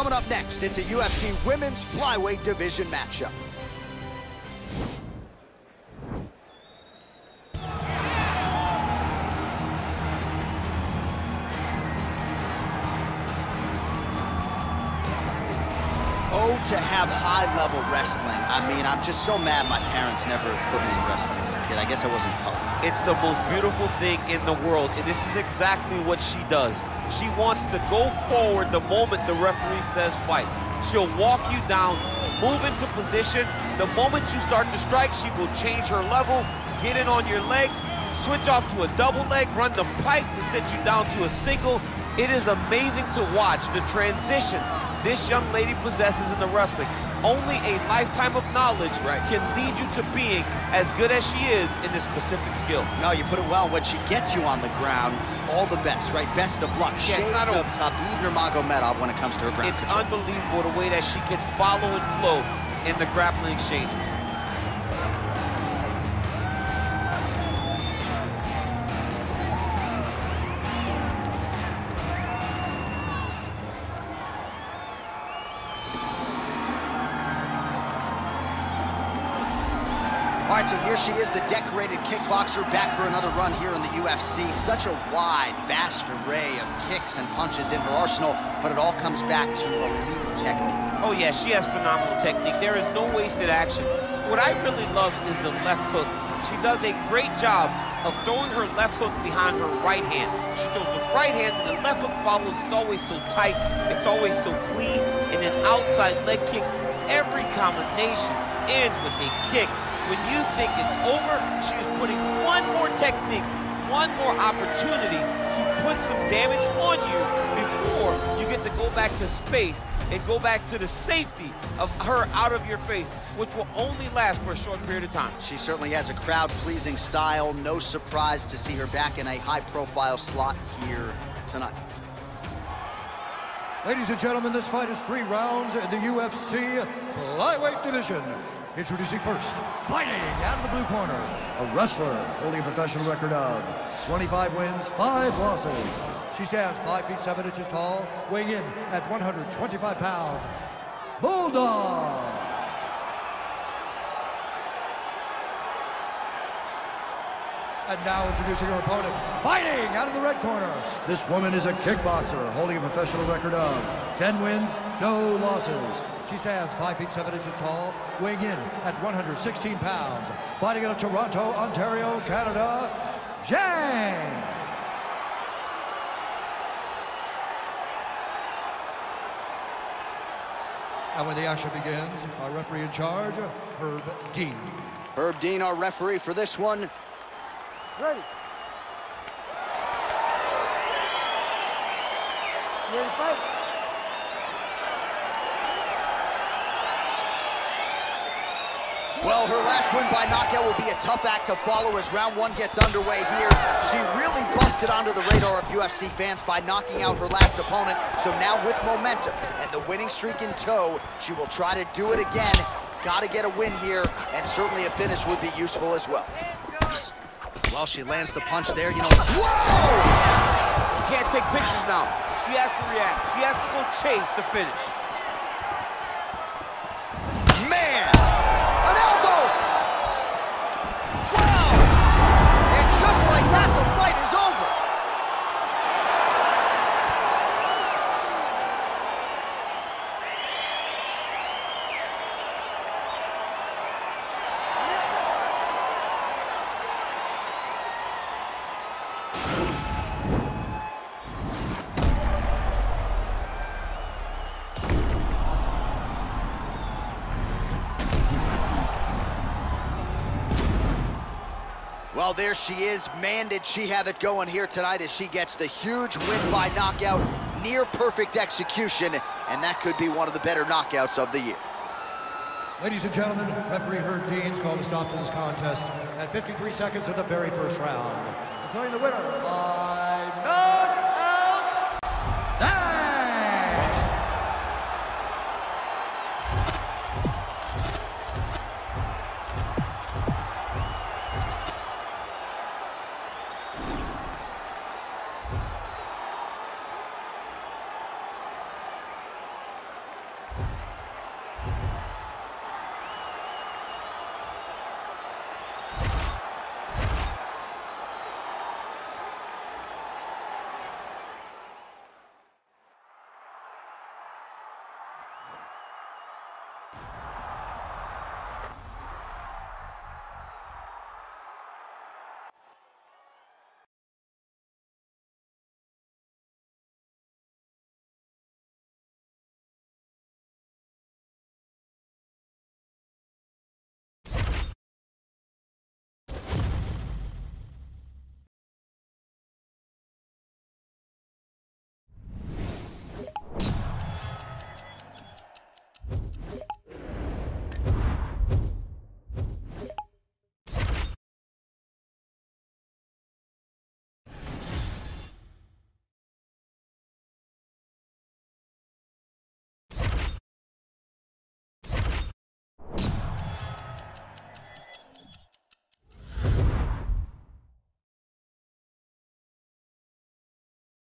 Coming up next, it's a UFC Women's Flyweight Division matchup. Oh, to have high-level wrestling. I mean, I'm just so mad my parents never put me in wrestling as a kid. I guess I wasn't tough. It's the most beautiful thing in the world, and this is exactly what she does. She wants to go forward the moment the referee says fight. She'll walk you down, move into position. The moment you start to strike, she will change her level, get in on your legs, switch off to a double leg, run the pipe to set you down to a single. It is amazing to watch the transitions this young lady possesses in the wrestling. Only a lifetime of knowledge right. can lead you to being as good as she is in this specific skill. No, you put it well. When she gets you on the ground, all the best, right? Best of luck. Yeah, Shades of Khabib Nurmagomedov when it comes to her ground It's control. unbelievable the way that she can follow and flow in the grappling exchanges. All right, so here she is, the decorated kickboxer, back for another run here in the UFC. Such a wide, vast array of kicks and punches in her arsenal, but it all comes back to elite technique. Oh yeah, she has phenomenal technique. There is no wasted action. What I really love is the left hook. She does a great job of throwing her left hook behind her right hand. She throws the right hand and the left hook follows. It's always so tight. It's always so clean. And an outside leg kick. Every combination ends with a kick when you think it's over, she is putting one more technique, one more opportunity to put some damage on you before you get to go back to space and go back to the safety of her out of your face, which will only last for a short period of time. She certainly has a crowd-pleasing style. No surprise to see her back in a high-profile slot here tonight. Ladies and gentlemen, this fight is three rounds in the UFC flyweight division. Introducing first, fighting out of the blue corner, a wrestler holding a professional record of 25 wins, 5 losses. She stands 5 feet 7 inches tall, weighing in at 125 pounds. Bulldog! And now introducing her opponent, fighting out of the red corner. This woman is a kickboxer holding a professional record of 10 wins, no losses. She stands 5 feet 7 inches tall, weighing in at 116 pounds. Fighting out of Toronto, Ontario, Canada, Zhang. And when the action begins, our referee in charge, Herb Dean. Herb Dean, our referee for this one. Ready. You ready to fight? Well, her last win by knockout will be a tough act to follow as round one gets underway here. She really busted onto the radar of UFC fans by knocking out her last opponent. So now with momentum and the winning streak in tow, she will try to do it again. Got to get a win here, and certainly a finish would be useful as well. Well, she lands the punch there, you know. Whoa! You can't take pictures now. She has to react. She has to go chase the finish. Well, there she is. Man, did she have it going here tonight as she gets the huge win by knockout, near perfect execution, and that could be one of the better knockouts of the year. Ladies and gentlemen, referee Herb Dean's called a stop to this contest at 53 seconds of the very first round. Declaring the winner by